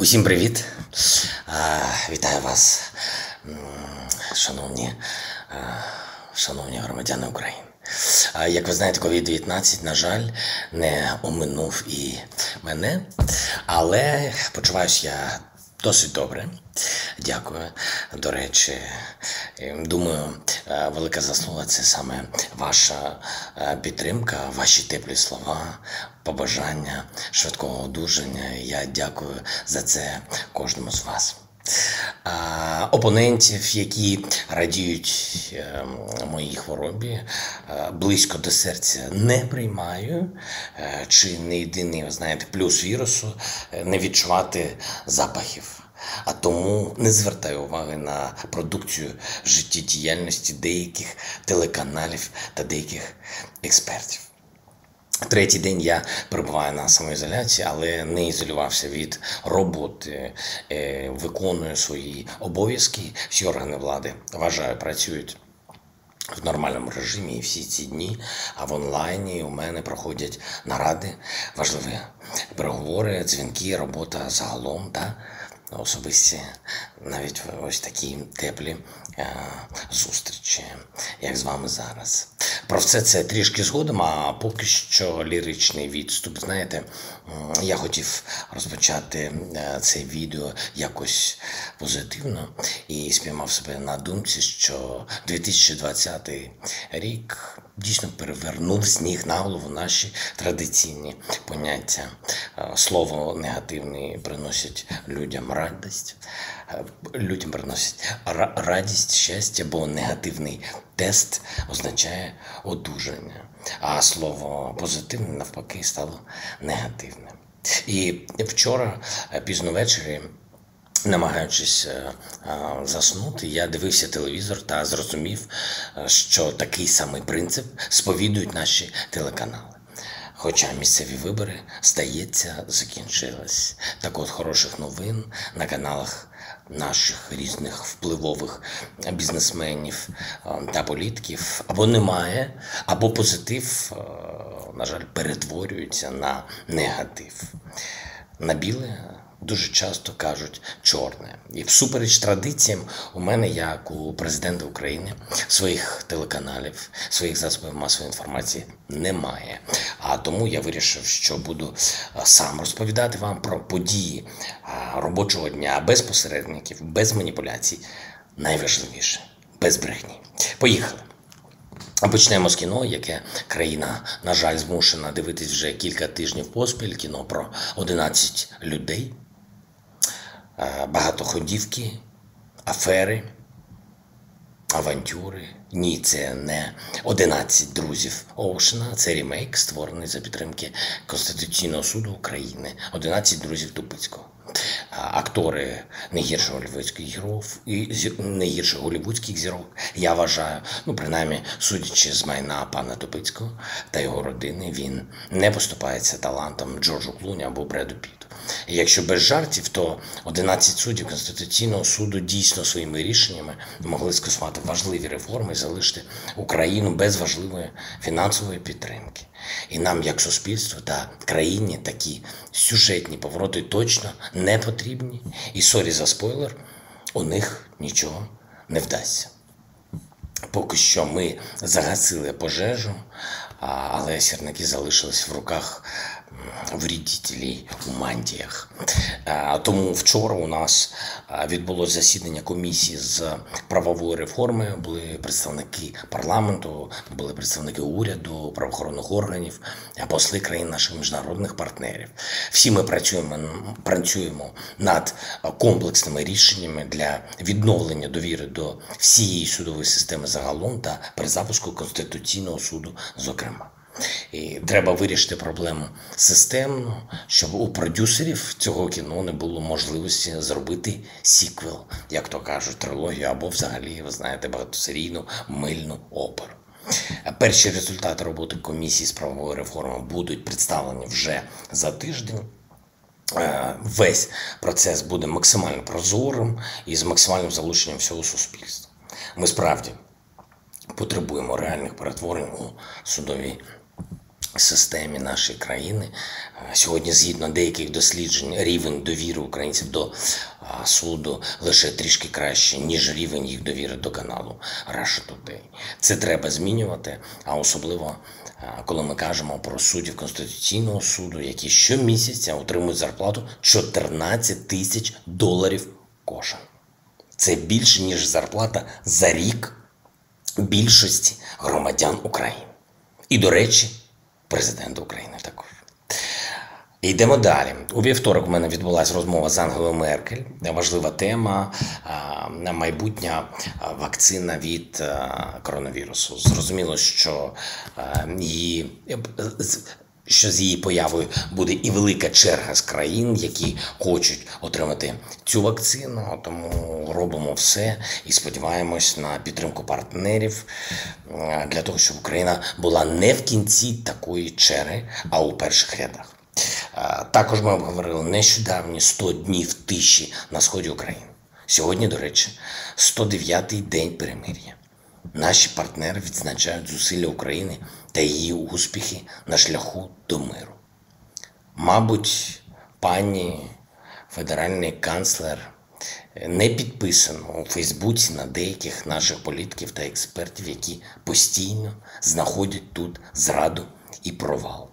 Усім привіт! Вітаю вас, шановні, шановні громадяни України. Як ви знаєте, COVID-19, на жаль, не оминув і мене, але почуваюся я досить добре. Дякую. До речі, е, думаю, е, велика заслуга це саме ваша е, підтримка, ваші теплі слова, побажання швидкого одужання. Я дякую за це кожному з вас. Опонентів, які радіють е, моїй хворобі, е, близько до серця не приймаю. Е, чи не єдиний, знаєте, плюс вірусу е, не відчувати запахів. А тому не звертаю уваги на продукцію життєдіяльності деяких телеканалів та деяких експертів. Третій день я перебуваю на самоізоляції, але не ізолювався від роботи, е, виконую свої обов'язки. Всі органи влади вважаю, працюють в нормальному режимі і всі ці дні. А в онлайні у мене проходять наради, важливі переговори, дзвінки, робота загалом. Та особисті навіть ось такі теплі е, зустрічі, як з вами зараз. Про все це трішки згодом, а поки що ліричний відступ. Знаєте, я хотів розпочати е, це відео якось позитивно і спіймав себе на думці, що 2020 рік дійсно перевернув з ніг на голову наші традиційні поняття. Е, Слово негативне приносить людям радість, е, людям приносить радість, щастя, бо негативний тест означає одужання, а слово позитивне навпаки стало негативним. І вчора е, пізно ввечері Намагаючись е, е, заснути, я дивився телевізор та зрозумів, е, що такий самий принцип сповідують наші телеканали. Хоча місцеві вибори, здається, закінчились. Так от хороших новин на каналах наших різних впливових бізнесменів та політиків або немає, або позитив, на жаль, перетворюється на негатив. На біле дуже часто кажуть чорне. І всупереч традиціям, у мене, як у президента України, своїх телеканалів, своїх засобів масової інформації немає. А тому я вирішив, що буду е, сам розповідати вам про події е, робочого дня без посередників, без маніпуляцій. Найважливіше без брехні. Поїхали. Почнемо з кіно, яке країна, на жаль, змушена дивитись вже кілька тижнів поспіль. Кіно про 11 людей, багатоходівки, афери, авантюри. Ні, це не 11 друзів Оушена. Це ремейк, створений за підтримки Конституційного суду України. 11 друзів Тупицького. Актори не гірше голівудських героїв і гірше голівудських зірок. Я вважаю, ну принаймні, судячи з майна пана Тупицького та його родини, він не поступається талантом Джорджу Клуні або Бреду Піту. І якщо без жартів, то 11 суддів Конституційного суду дійсно своїми рішеннями могли скасувати важливі реформи і залишити Україну без важливої фінансової підтримки. І нам, як суспільству та країні, такі сюжетні повороти точно не потрібні. І sorry за спойлер, у них нічого не вдасться. Поки що ми загасили пожежу, але сірники залишились в руках м, вредителей у мантіях. Тому вчора у нас а, відбулося засідання комісії з правової реформи. Були представники парламенту, були представники уряду, правоохоронних органів, а посли країн наших міжнародних партнерів. Всі ми працюємо, працюємо над комплексними рішеннями для відновлення довіри до всієї судової системи загалом та перезапуску Конституційного суду, зокрема. І треба вирішити проблему системно, щоб у продюсерів цього кіно не було можливості зробити сіквел, як то кажуть, трилогію або взагалі, ви знаєте, багатосерійну мильну оперу. Перші результати роботи комісії з правової реформи будуть представлені вже за тиждень. Е, Весь процес буде максимально прозорим і з максимальним залученням всього суспільства. Ми справді потребуємо реальних перетворень у судовій системі нашої країни. Е, Сьогодні, згідно деяких досліджень, рівень довіри українців до суду лише трішки краще, ніж рівень їх довіри до каналу Russia Today. Це треба змінювати, а особливо коли ми кажемо про суддів Конституційного суду, які щомісяця отримують зарплату 14 тисяч доларів кожен. Це більше, ніж зарплата за рік більшості громадян України. І, до речі, президента України також. Йдемо далі. У вівторок у мене відбулася розмова з Ангелою Меркель. Важлива тема майбутня вакцина від коронавірусу. Зрозуміло, що її з- що з її появою буде і велика черга з країн, які хочуть отримати цю вакцину. Тому робимо все і сподіваємось на підтримку партнерів е, для того, щоб Україна була не в кінці такої черги, а у перших рядах. Е, Також ми обговорили нещодавні 100 днів тиші на сході України. Сьогодні, до речі, 109-й день перемир'я. Наші партнери відзначають зусилля України та її успіхи на шляху до миру. Мабуть, пані федеральний канцлер не підписано у Фейсбуці на деяких наших політиків та експертів, які постійно знаходять тут зраду і провал.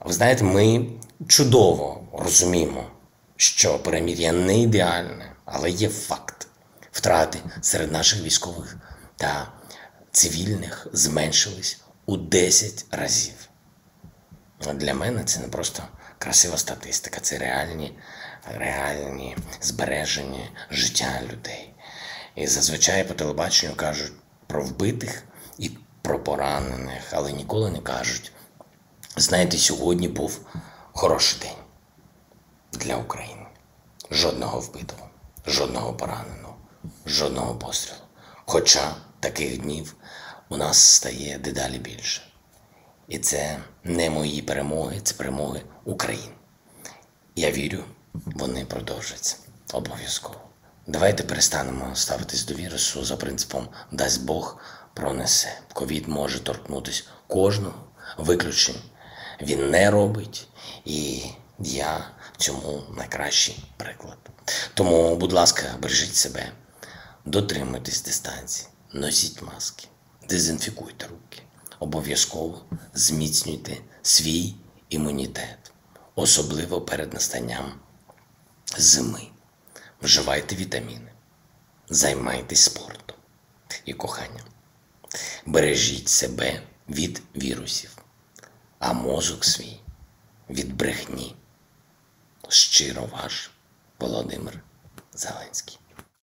Ви знаєте, ми чудово розуміємо, що перемір'я не ідеальне, але є факт. Втрати серед наших військових та цивільних зменшились у 10 разів. Для мене це не просто красива статистика, це реальні, реальні збереження життя людей. І зазвичай по телебаченню кажуть про вбитих і про поранених, але ніколи не кажуть. Знаєте, сьогодні був хороший день для України. Жодного вбитого, жодного пораненого, жодного пострілу. Хоча таких днів у нас стає дедалі більше. І це не мої перемоги, це перемоги України. Я вірю, вони продовжаться обов'язково. Давайте перестанемо ставитись до вірусу за принципом дасть Бог пронесе. Ковід може торкнутися кожного виключень. Він не робить, і я цьому найкращий приклад. Тому, будь ласка, бережіть себе, дотримуйтесь дистанції, носіть маски, дезінфікуйте руки. Обов'язково зміцнюйте свій імунітет, особливо перед настанням зими. Вживайте вітаміни, займайтесь спортом і коханням. Бережіть себе від вірусів, а мозок свій від брехні. Щиро ваш Володимир Зеленський.